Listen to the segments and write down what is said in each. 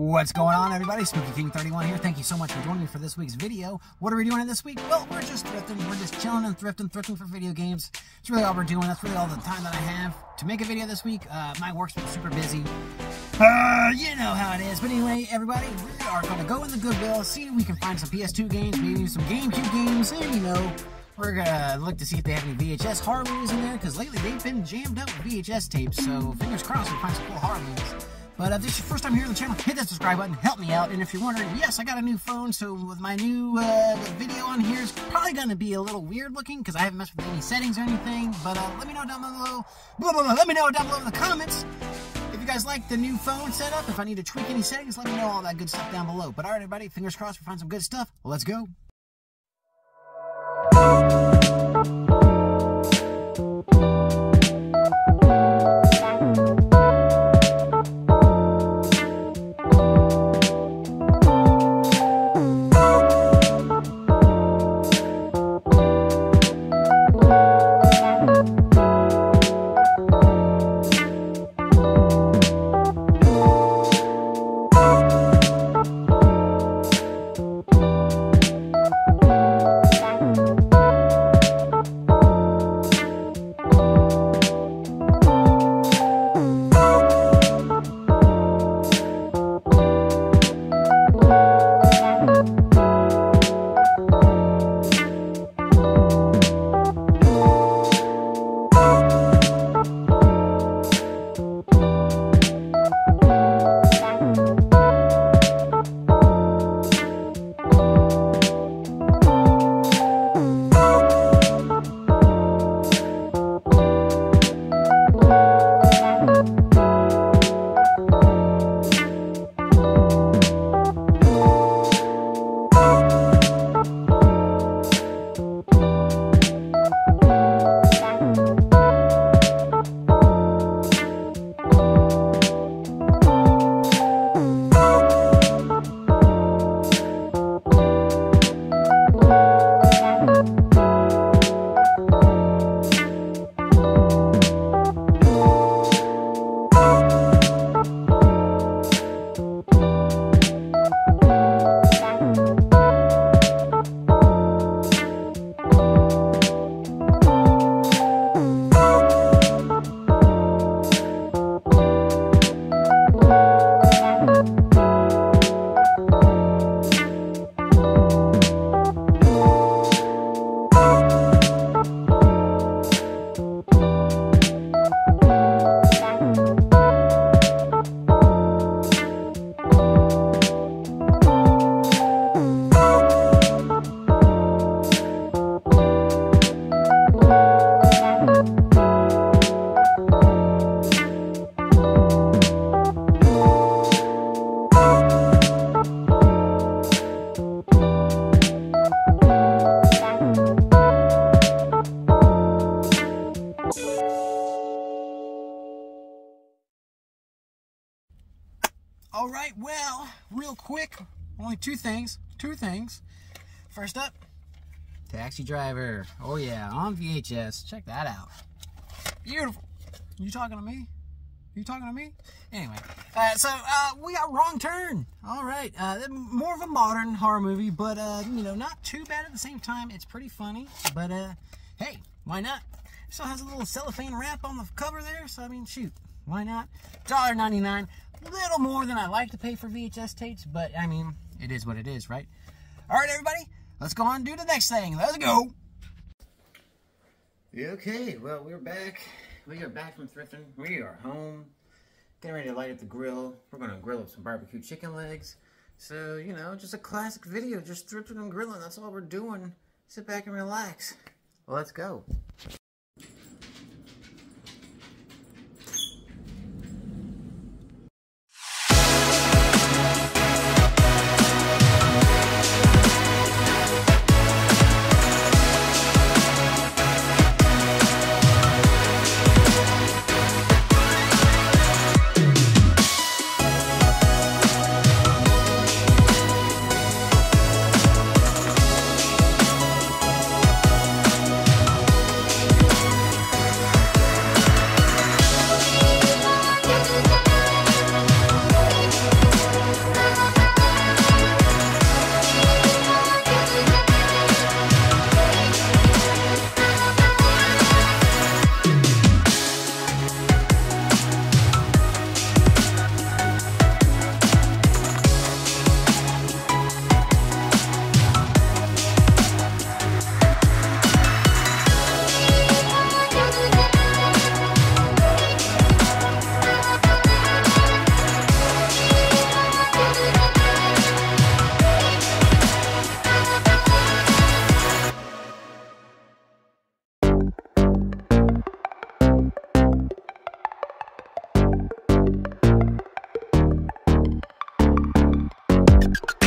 What's going on, everybody? Spooky King 31 here. Thank you so much for joining me for this week's video. What are we doing this week? Well, we're just thrifting. We're just chilling and thrifting, thrifting for video games. It's really all we're doing. That's really all the time that I have to make a video this week. Uh, my work's been super busy. Uh, you know how it is. But anyway, everybody, we are going to go in the Goodwill, see if we can find some PS2 games, maybe some GameCube games, and you know, we're gonna look to see if they have any VHS horror movies in there, because lately they've been jammed up with VHS tapes, so fingers crossed we find some cool horror movies. But if this is your first time here on the channel, hit that subscribe button, help me out. And if you're wondering, yes, I got a new phone, so with my new uh, video on here, it's probably going to be a little weird looking because I haven't messed with any settings or anything. But uh, let me know down below, blah, blah, blah, let me know down below in the comments if you guys like the new phone setup, if I need to tweak any settings, let me know all that good stuff down below. But all right, everybody, fingers crossed we find some good stuff. Let's go. All right, well, real quick, only two things. Two things. First up, Taxi Driver. Oh yeah, on VHS. Check that out. Beautiful. You talking to me? You talking to me? Anyway, uh, so uh, we got Wrong Turn. All right, uh, more of a modern horror movie, but uh, you know, not too bad at the same time. It's pretty funny, but uh, hey, why not? Still has a little cellophane wrap on the cover there, so I mean, shoot, why not? $1.99 little more than I like to pay for VHS tapes, but I mean, it is what it is, right? All right, everybody, let's go on and do the next thing. Let's go. Okay, well, we're back. We are back from thrifting. We are home. Getting ready to light up the grill. We're going to grill up some barbecue chicken legs. So, you know, just a classic video. Just thrifting and grilling. That's all we're doing. Sit back and relax. Let's go.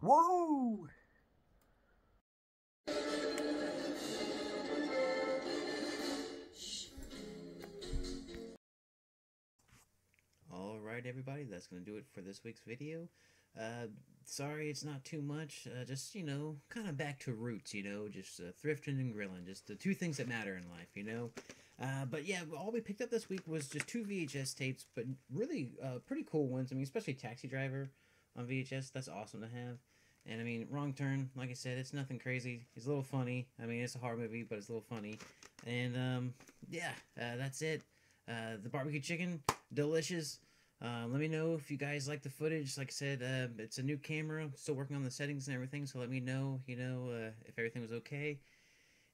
Whoa! Alright everybody, that's going to do it for this week's video. Uh, sorry it's not too much, uh, just, you know, kind of back to roots, you know, just uh, thrifting and grilling, just the two things that matter in life, you know. Uh, but yeah, all we picked up this week was just two VHS tapes, but really uh, pretty cool ones. I mean, especially Taxi Driver on VHS, that's awesome to have. And I mean, Wrong Turn, like I said, it's nothing crazy. It's a little funny. I mean, it's a horror movie, but it's a little funny. And um, yeah, uh, that's it. Uh, the barbecue chicken, delicious. Uh, let me know if you guys like the footage. Like I said, uh, it's a new camera. Still working on the settings and everything. So let me know, you know, uh, if everything was okay.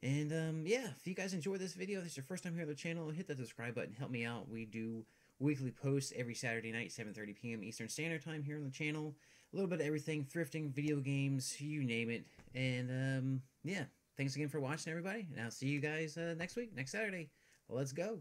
And um, yeah, if you guys enjoyed this video, this is your first time here on the channel, hit that subscribe button. Help me out. We do weekly posts every Saturday night, 7.30 p.m. Eastern Standard Time here on the channel. A little bit of everything, thrifting, video games, you name it. And um, yeah, thanks again for watching, everybody. And I'll see you guys uh, next week, next Saturday. Let's go.